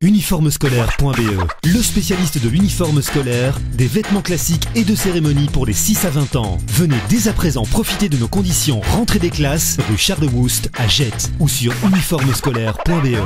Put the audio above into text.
Uniformescolaire.be, le spécialiste de l'uniforme scolaire, des vêtements classiques et de cérémonie pour les 6 à 20 ans. Venez dès à présent profiter de nos conditions rentrée des classes rue Charles de Woust à Jette ou sur uniformescolaire.be.